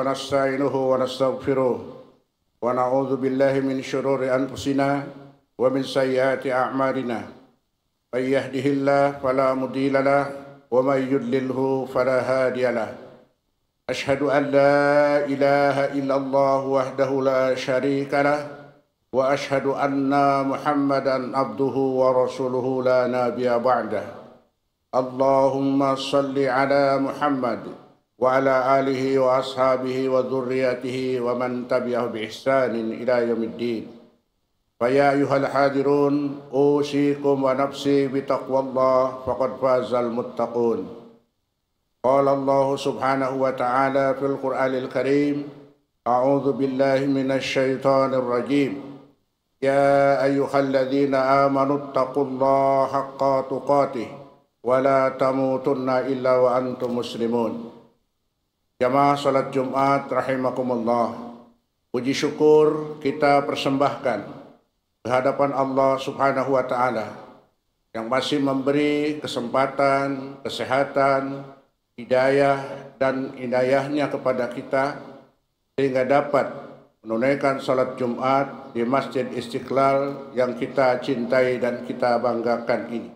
ونستعينه ونستغفره ونعوذ بالله من شرور أنفسنا ومن سيئات أعمالنا. من يهده الله فلا مضل له ومن يضلله فلا هادي له. أشهد أن لا إله إلا الله وحده لا شريك له وأشهد أن محمدا عبده ورسوله لا نبي بعده. اللهم صل على محمد وعلى آله وأصحابه وذريته ومن تبعه بإحسان إلى يوم الدين. فيا أيها الحاضرون أوصيكم ونفسي بتقوى الله فقد فاز المتقون. قال الله سبحانه وتعالى في القرآن الكريم أعوذ بالله من الشيطان الرجيم. يا أيها الذين آمنوا اتقوا الله حق تقاته ولا تموتن إلا وأنتم مسلمون. Jamaah salat Jumat rahimakumullah. Puji syukur kita persembahkan kehadapan Allah Subhanahu wa taala yang masih memberi kesempatan, kesehatan, hidayah dan hidayahnya kepada kita sehingga dapat menunaikan salat Jumat di Masjid Istiqlal yang kita cintai dan kita banggakan ini.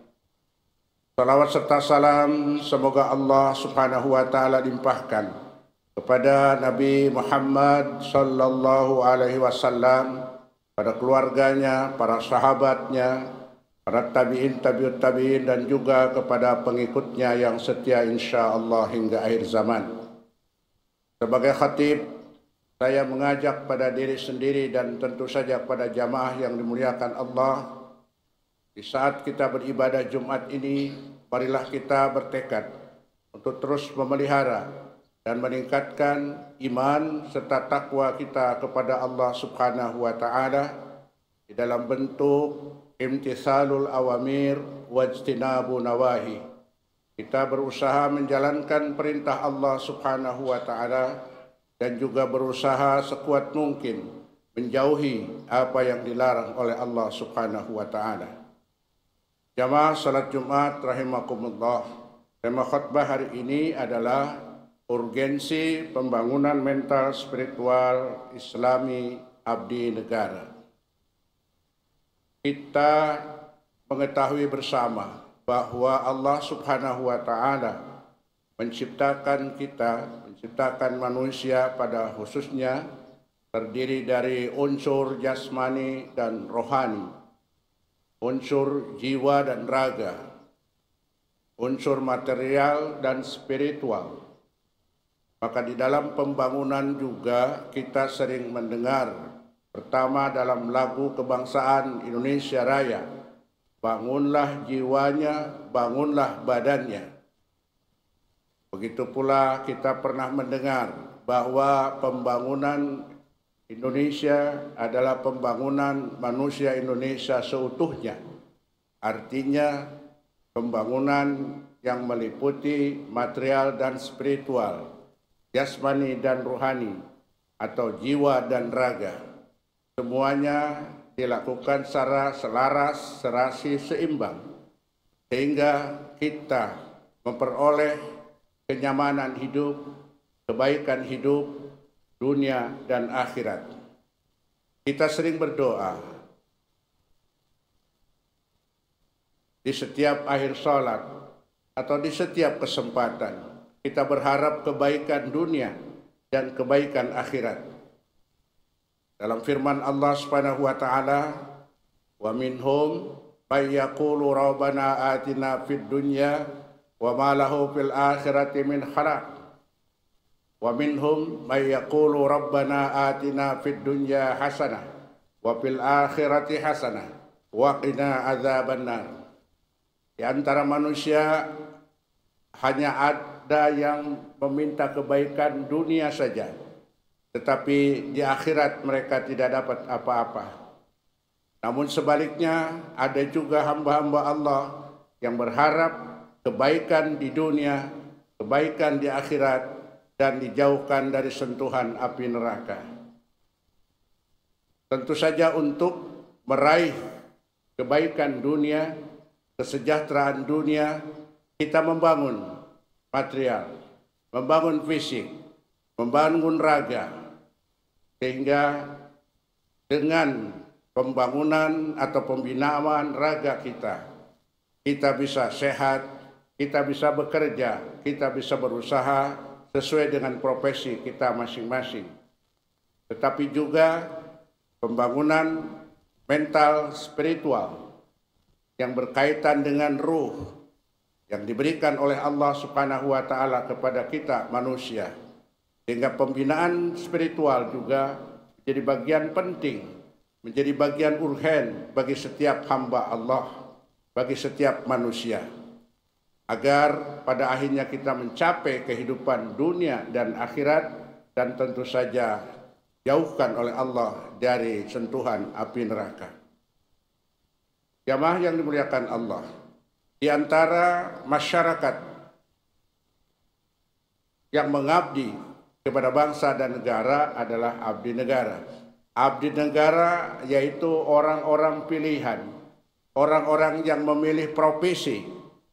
Salawat serta salam semoga Allah Subhanahu wa taala limpahkan kepada Nabi Muhammad sallallahu alaihi wasallam, pada keluarganya, para sahabatnya, para tabi'in, tabi'ut tabi'in dan juga kepada pengikutnya yang setia insya Allah hingga akhir zaman. Sebagai khatib, saya mengajak pada diri sendiri dan tentu saja pada jamaah yang dimuliakan Allah, di saat kita beribadah Jumat ini, marilah kita bertekad untuk terus memelihara dan meningkatkan iman serta takwa kita kepada Allah Subhanahu wa taala di dalam bentuk imtithalul awamir wajtinabu nawahi. Kita berusaha menjalankan perintah Allah Subhanahu wa taala dan juga berusaha sekuat mungkin menjauhi apa yang dilarang oleh Allah Subhanahu wa taala. Jamaah salat Jumat rahimakumullah. Tema khutbah hari ini adalah urgensi pembangunan mental spiritual Islami abdi negara. Kita mengetahui bersama bahwa Allah Subhanahu wa taala menciptakan kita, menciptakan manusia pada khususnya terdiri dari unsur jasmani dan rohani, unsur jiwa dan raga, unsur material dan spiritual maka di dalam pembangunan juga kita sering mendengar pertama dalam lagu kebangsaan Indonesia Raya, bangunlah jiwanya, bangunlah badannya. Begitu pula kita pernah mendengar bahwa pembangunan Indonesia adalah pembangunan manusia Indonesia seutuhnya. Artinya pembangunan yang meliputi material dan spiritual jasmani dan rohani atau jiwa dan raga. Semuanya dilakukan secara selaras, serasi, seimbang sehingga kita memperoleh kenyamanan hidup, kebaikan hidup, dunia dan akhirat. Kita sering berdoa di setiap akhir sholat atau di setiap kesempatan kita berharap kebaikan dunia dan kebaikan akhirat. Dalam firman Allah Subhanahu wa taala, "Wa minhum may yaqulu rabbana atina fid dunya wa ma lahu fil akhirati min khalaq." Wa minhum may yaqulu rabbana atina fid dunya hasanah wa fil akhirati hasanah wa qina adzabannar. Di antara manusia hanya ada ada yang meminta kebaikan dunia saja, tetapi di akhirat mereka tidak dapat apa-apa. Namun sebaliknya ada juga hamba-hamba Allah yang berharap kebaikan di dunia, kebaikan di akhirat, dan dijauhkan dari sentuhan api neraka. Tentu saja untuk meraih kebaikan dunia, kesejahteraan dunia, kita membangun material, membangun fisik, membangun raga sehingga dengan pembangunan atau pembinaan raga kita kita bisa sehat, kita bisa bekerja, kita bisa berusaha sesuai dengan profesi kita masing-masing. Tetapi juga pembangunan mental spiritual yang berkaitan dengan ruh yang diberikan oleh Allah Subhanahu wa taala kepada kita manusia. Sehingga pembinaan spiritual juga menjadi bagian penting, menjadi bagian urgen bagi setiap hamba Allah bagi setiap manusia agar pada akhirnya kita mencapai kehidupan dunia dan akhirat dan tentu saja jauhkan oleh Allah dari sentuhan api neraka. Jamaah yang dimuliakan Allah, di antara masyarakat yang mengabdi kepada bangsa dan negara adalah abdi negara. Abdi negara yaitu orang-orang pilihan orang-orang yang memilih profesi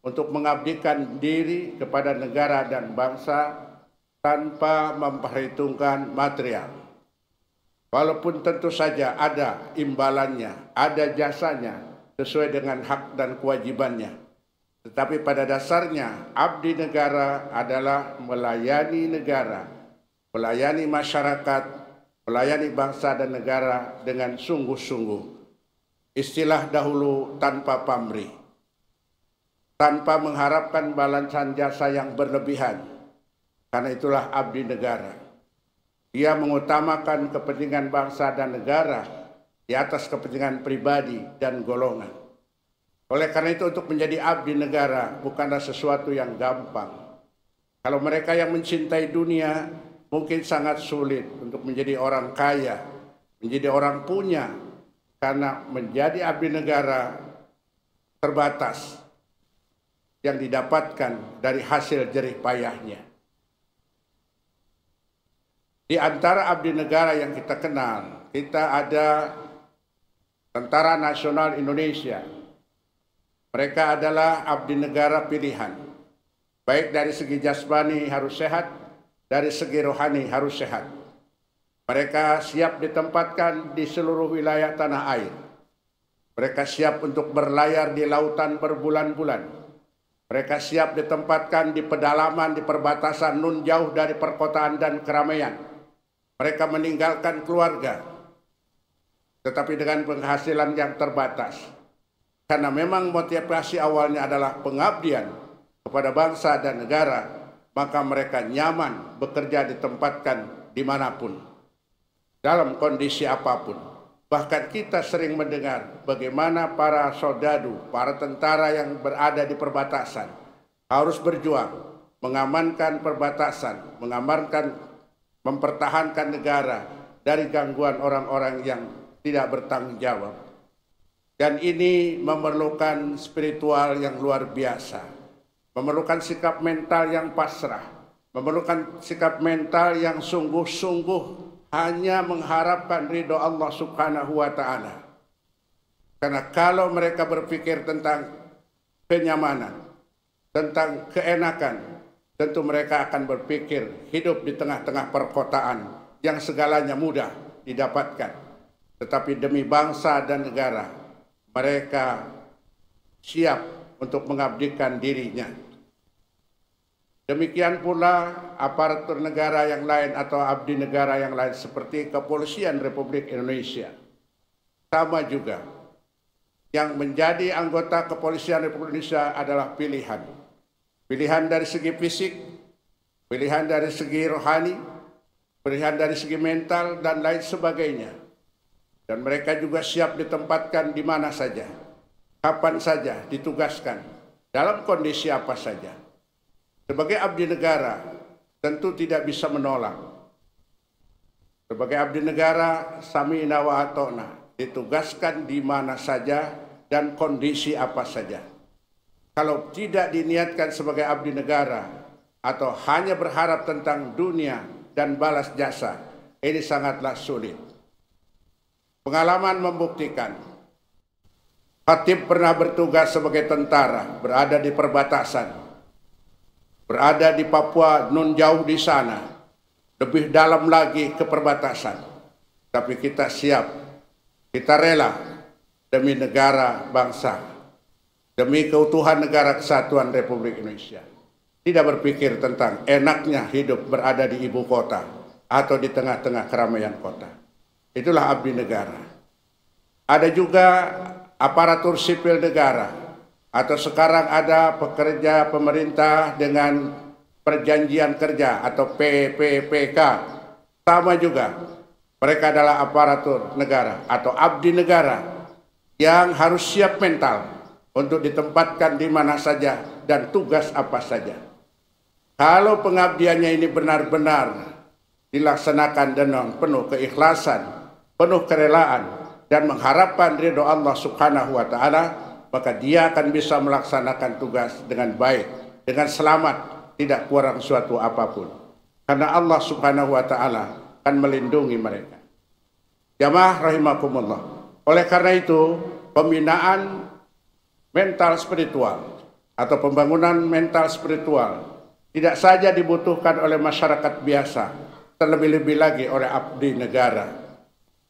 untuk mengabdikan diri kepada negara dan bangsa tanpa memperhitungkan material. Walaupun tentu saja ada imbalannya, ada jasanya sesuai dengan hak dan kewajibannya. Tetapi pada dasarnya abdi negara adalah melayani negara, melayani masyarakat, melayani bangsa dan negara dengan sungguh-sungguh Istilah dahulu tanpa pamrih. Tanpa mengharapkan balasan jasa yang berlebihan. Karena itulah abdi negara. Dia mengutamakan kepentingan bangsa dan negara di atas kepentingan pribadi dan golongan. Oleh karena itu untuk menjadi abdi negara bukanlah sesuatu yang gampang. Kalau mereka yang mencintai dunia mungkin sangat sulit untuk menjadi orang kaya, menjadi orang punya, karena menjadi abdi negara terbatas yang didapatkan dari hasil jerih payahnya. Di antara abdi negara yang kita kenal, kita ada Tentara Nasional Indonesia. Mereka adalah abdi negara pilihan. Baik dari segi jasmani harus sehat, dari segi rohani harus sehat mereka siap ditempatkan di seluruh wilayah tanah air. Mereka siap untuk berlayar di lautan berbulan-bulan. Mereka siap ditempatkan di pedalaman, di perbatasan nun jauh dari perkotaan dan keramaian. Mereka meninggalkan keluarga, tetapi dengan penghasilan yang terbatas. Karena memang motivasi awalnya adalah pengabdian kepada bangsa dan negara, maka mereka nyaman bekerja ditempatkan di mana pun dalam kondisi apa pun. Bahkan kita sering mendengar bagaimana para soldadu, para tentara yang berada di perbatasan harus berjuang mengamankan perbatasan, mengamankan, mempertahankan negara dari gangguan orang-orang yang tidak bertanggung jawab. Dan ini memerlukan spiritual yang luar biasa, memerlukan sikap mental yang pasrah, memerlukan sikap mental yang sungguh-sungguh hanya mengharapkan ridho Allah Subhanahu wa taala. Karena kalau mereka berpikir tentang kenyamanan, tentang keenakan, tentu mereka akan berpikir hidup di tengah-tengah perkotaan yang segalanya mudah didapatkan. Tetapi demi bangsa dan negara, mereka siap untuk mengabdikan dirinya Demikian pula aparatur negara yang lain atau abdi negara yang lain seperti Kepolisian Republik Indonesia. Sama juga. Yang menjadi anggota Kepolisian Republik Indonesia adalah pilihan. Pilihan dari segi fisik, pilihan dari segi rohani, pilihan dari segi mental dan lain sebagainya. Dan mereka juga siap ditempatkan di mana saja, kapan saja ditugaskan, dalam kondisi apa saja sebagai abdi negara tentu tidak bisa menolak. Sebagai abdi negara sami wa atona ditugaskan di mana saja dan kondisi apa saja. Kalau tidak diniatkan sebagai abdi negara atau hanya berharap tentang dunia dan balas jasa, ini sangatlah sulit. Pengalaman membuktikan Hatib pernah bertugas sebagai tentara berada di perbatasan berada di Papua nun jauh di sana lebih dalam lagi ke perbatasan. Tapi kita siap, kita rela demi negara bangsa, demi keutuhan negara kesatuan Republik Indonesia. Tidak berpikir tentang enaknya hidup berada di ibu kota atau di tengah-tengah keramaian kota. Itulah abdi negara. Ada juga aparatur sipil negara atau sekarang ada pekerja pemerintah dengan perjanjian kerja atau PPPK sama juga mereka adalah aparatur negara atau abdi negara yang harus siap mental untuk ditempatkan di mana saja dan tugas apa saja. Kalau pengabdiannya ini benar-benar dilaksanakan dengan penuh keikhlasan, penuh kerelaan, dan mengharapkan ridho Allah Subhanahu wa taala, maka dia akan bisa melaksanakan tugas dengan baik, dengan selamat, tidak kurang suatu apa pun. Karena Allah Subhanahu wa taala akan melindungi mereka. Jamaah rahimakumullah. Oleh karena itu, pembinaan mental spiritual atau pembangunan mental spiritual tidak saja dibutuhkan oleh masyarakat biasa, terlebih-lebih lagi oleh abdi negara.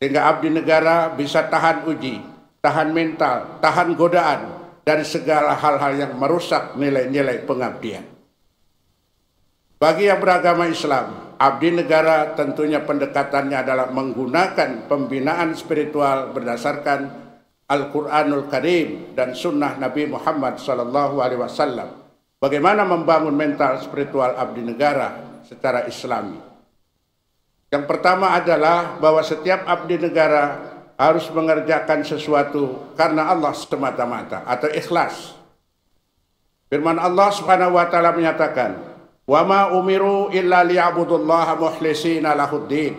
Sehingga abdi negara bisa tahan uji, tahan mental, tahan godaan dari segala hal-hal yang merusak nilai-nilai pengabdian. Bagi yang beragama Islam, abdi negara tentunya pendekatannya adalah menggunakan pembinaan spiritual berdasarkan Al-Quranul Karim dan Sunnah Nabi Muhammad Wasallam. Bagaimana membangun mental spiritual abdi negara secara Islami? Yang pertama adalah bahwa setiap abdi negara harus mengerjakan sesuatu karena Allah semata-mata atau ikhlas. Firman Allah Subhanahu wa taala menyatakan, "Wa ma umiru illa liya'budullaha mukhlishina lahuddin."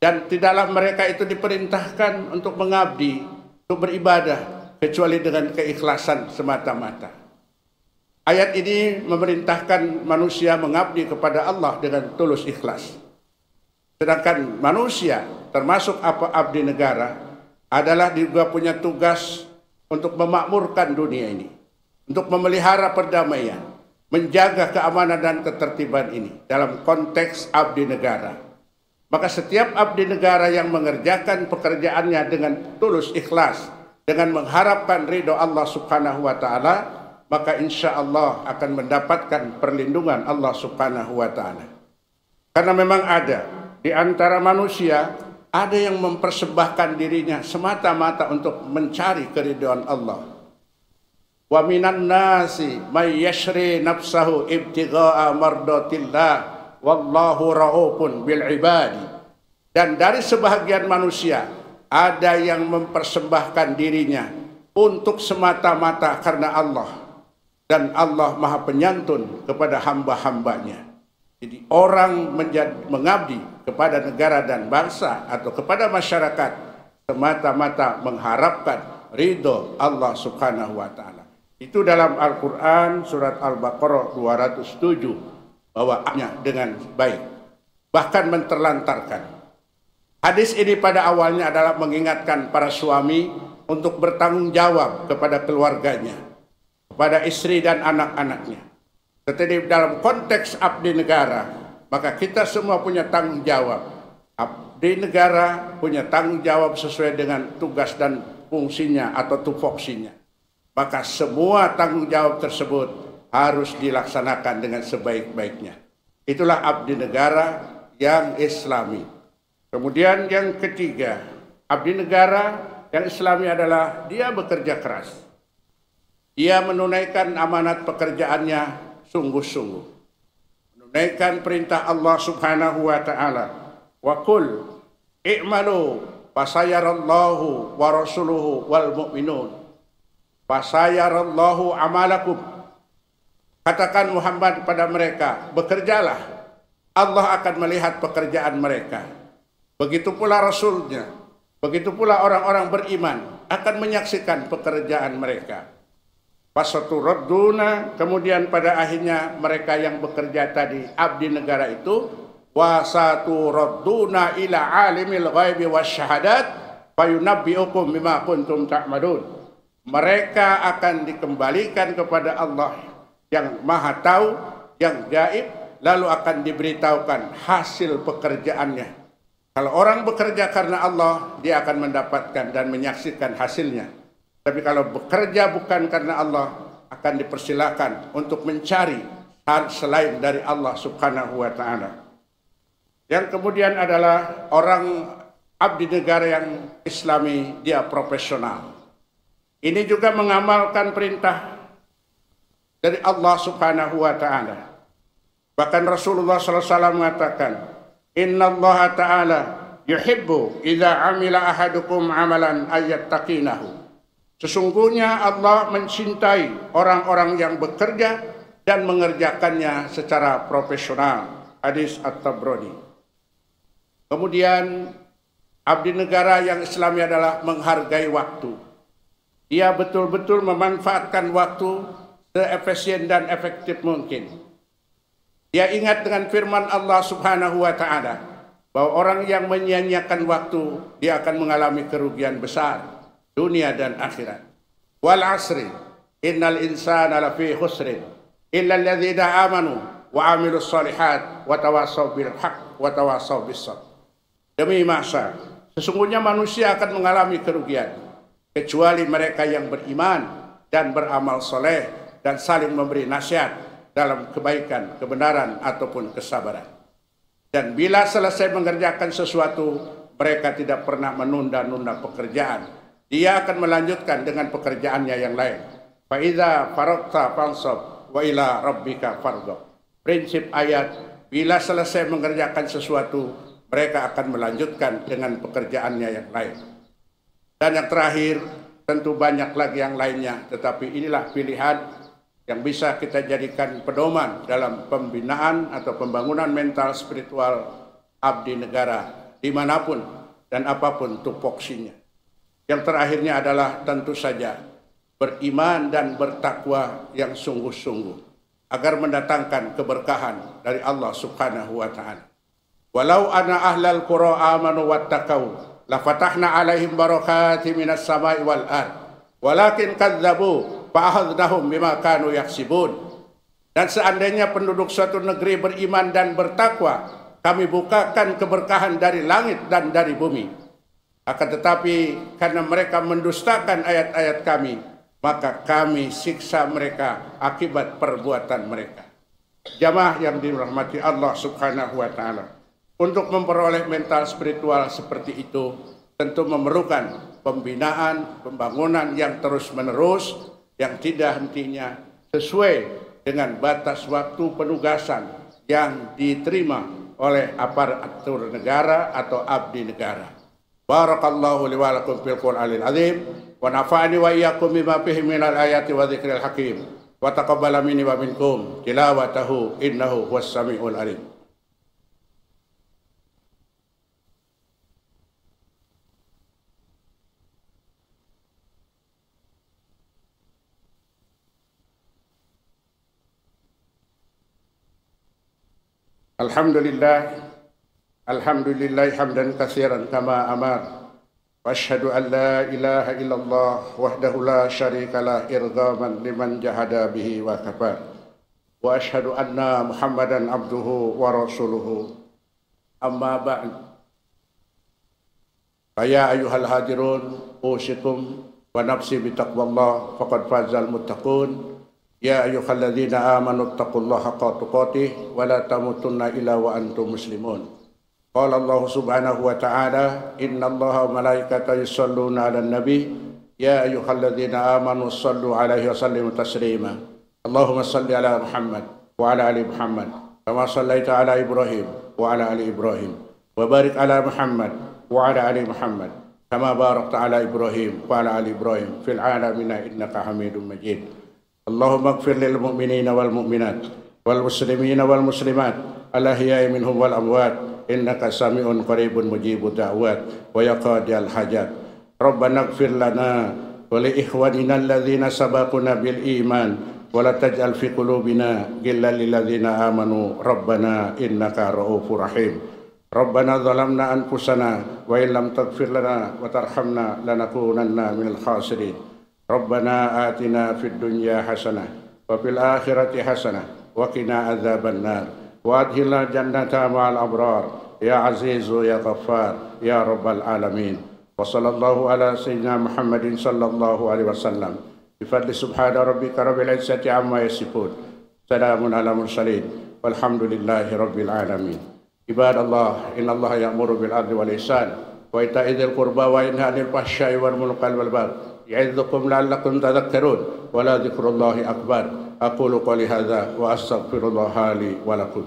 Dan tidaklah mereka itu diperintahkan untuk mengabdi, untuk beribadah kecuali dengan keikhlasan semata-mata. Ayat ini memerintahkan manusia mengabdi kepada Allah dengan tulus ikhlas. Sedangkan manusia, termasuk apa abdi negara, adalah juga punya tugas untuk memakmurkan dunia ini, untuk memelihara perdamaian, menjaga keamanan dan ketertiban ini dalam konteks abdi negara. Maka setiap abdi negara yang mengerjakan pekerjaannya dengan tulus ikhlas, dengan mengharapkan ridho Allah Subhanahu wa taala, maka insya Allah akan mendapatkan perlindungan Allah Subhanahu wa taala. Karena memang ada di antara manusia ada yang mempersembahkan dirinya semata-mata untuk mencari keridhaan Allah. Wa minan nasi may yashri nafsahu ibtigha'a mardatillah wallahu raufun bil ibadi. Dan dari sebahagian manusia ada yang mempersembahkan dirinya untuk semata-mata karena Allah dan Allah Maha Penyantun kepada hamba-hambanya. Jadi orang menjadi, mengabdi kepada negara dan bangsa atau kepada masyarakat semata-mata mengharapkan ridho Allah Subhanahu wa taala. Itu dalam Al-Qur'an surat Al-Baqarah 207 bawaannya dengan baik. Bahkan menterlantarkan. Hadis ini pada awalnya adalah mengingatkan para suami untuk bertanggung jawab kepada keluarganya, kepada istri dan anak-anaknya tetapi dalam konteks abdi negara, maka kita semua punya tanggung jawab. Abdi negara punya tanggung jawab sesuai dengan tugas dan fungsinya atau tupoksinya. Maka semua tanggung jawab tersebut harus dilaksanakan dengan sebaik-baiknya. Itulah abdi negara yang islami. Kemudian yang ketiga, abdi negara yang islami adalah dia bekerja keras. Dia menunaikan amanat pekerjaannya sungguh-sungguh. Menunaikan perintah Allah Subhanahu wa taala. Wa qul i'malu fasayarallahu wa rasuluhu wal mu'minun. Fasayarallahu amalakum. Katakan Muhammad kepada mereka, bekerjalah. Allah akan melihat pekerjaan mereka. Begitu pula Rasulnya. Begitu pula orang-orang beriman akan menyaksikan pekerjaan mereka. Fasaturaduna kemudian pada akhirnya mereka yang bekerja tadi abdi negara itu wasaturaduna ila alimil ghaibi wasyahadat fayunabbiukum bima kuntum ta'malun. Mereka akan dikembalikan kepada Allah yang Maha tahu, yang gaib lalu akan diberitahukan hasil pekerjaannya. Kalau orang bekerja karena Allah, dia akan mendapatkan dan menyaksikan hasilnya. Tapi kalau bekerja bukan karena Allah, akan dipersilakan untuk mencari hal selain dari Allah Subhanahu wa taala. Yang kemudian adalah orang abdi negara yang islami, dia profesional. Ini juga mengamalkan perintah dari Allah Subhanahu wa taala. Bahkan Rasulullah SAW mengatakan, Inna Allah Ta'ala yuhibbu idza amila ahadukum amalan ayattaqinahu. Sesungguhnya Allah mencintai orang-orang yang bekerja dan mengerjakannya secara profesional. Hadis At-Tabrani. Kemudian abdi negara yang Islami adalah menghargai waktu. Dia betul-betul memanfaatkan waktu seefisien dan efektif mungkin. Dia ingat dengan firman Allah Subhanahu wa taala bahwa orang yang menyia-nyiakan waktu dia akan mengalami kerugian besar dunia dan akhirat. Wal asri innal insana lafi khusrin illa alladhina amanu wa amilus salihat wa tawassaw bil haq wa tawassaw bis sabr. Demi masa sesungguhnya manusia akan mengalami kerugian kecuali mereka yang beriman dan beramal soleh dan saling memberi nasihat dalam kebaikan, kebenaran ataupun kesabaran. Dan bila selesai mengerjakan sesuatu, mereka tidak pernah menunda-nunda pekerjaan dia akan melanjutkan dengan pekerjaannya yang lain. Faiza farokta fansab wa ila rabbika fargo. Prinsip ayat, bila selesai mengerjakan sesuatu, mereka akan melanjutkan dengan pekerjaannya yang lain. Dan yang terakhir, tentu banyak lagi yang lainnya, tetapi inilah pilihan yang bisa kita jadikan pedoman dalam pembinaan atau pembangunan mental spiritual abdi negara di mana pun dan apa pun tupoksinya. Yang terakhirnya adalah tentu saja beriman dan bertakwa yang sungguh-sungguh agar mendatangkan keberkahan dari Allah Subhanahu wa taala. Walau ana ahlal qura amanu wattaqau la fatahna alaihim barakatin minas samai wal ard. Walakin kadzabu fa akhadnahum bima kanu yaksibun. Dan seandainya penduduk suatu negeri beriman dan bertakwa, kami bukakan keberkahan dari langit dan dari bumi. Akan tetapi karena mereka mendustakan ayat-ayat kami, maka kami siksa mereka akibat perbuatan mereka. Jamaah yang dirahmati Allah Subhanahu wa taala. Untuk memperoleh mental spiritual seperti itu tentu memerlukan pembinaan, pembangunan yang terus-menerus yang tidak hentinya sesuai dengan batas waktu penugasan yang diterima oleh aparatur negara atau abdi negara. Barakallahu li wa lakum fil Qur'anil azim wa nafa'ani wa iyyakum bima fihi minal ayati wa dzikril hakim wa taqabbala minni wa minkum tilawatahu innahu الحمد لله حمدا كثيرا كما أمر وأشهد أن لا إله إلا الله وحده لا شريك له إرغاما لمن جهد به وكفر وأشهد أن محمدا عبده ورسوله أما بعد فيا أيها الهاجرون أوصيكم ونفسي بتقوى الله فقد فاز المتقون يا أيها الذين آمنوا اتقوا الله حق تقاته ولا تموتن إلا وأنتم مسلمون قال الله سبحانه وتعالى إن الله وملائكته يصلون على النبي. يا أيها الذين آمنوا صلوا عليه وسلموا تسليما. اللهم صل على محمد وعلى آل محمد كما صليت على إبراهيم وعلى آل إبراهيم. وبارك على محمد وعلى آل محمد كما باركت على إبراهيم وعلى آل إبراهيم في العالمين إنك حميد مجيد. اللهم اغفر للمؤمنين والمؤمنات والمسلمين والمسلمات الأحياء منهم والأموات innaka sami'un qaribun mujibud da'wat wa yaqadi al hajat. Rabbana ighfir lana wa li ikhwanina alladhina sabaquna bil iman wa la taj'al fi qulubina ghillan lil ladzina amanu. Rabbana innaka ra'ufur rahim. Rabbana zalamna anfusana wa illam taghfir lana wa tarhamna lanakunanna minal khasirin. Rabbana atina fid dunya hasanah wa fil akhirati hasanah wa qina adzabannar وأدخلنا الجنة مع الأبرار. يا عزيز يا غفار يا رب العالمين. وصلى الله على سيدنا محمد صلى الله عليه وسلم. بفضل سبحان ربك رب العزة عما يصفون. سلام على المرسلين. والحمد لله رب العالمين. عباد الله إن الله يأمر بالعدل والإحسان وإيتاء ذي القربى وينهى عن الفحشاء والمنكر والبغي يعظكم لعلكم تذكرون. ولا ذكر الله أكبر. أقول قولي هذا وأستغفر الله لي ولكم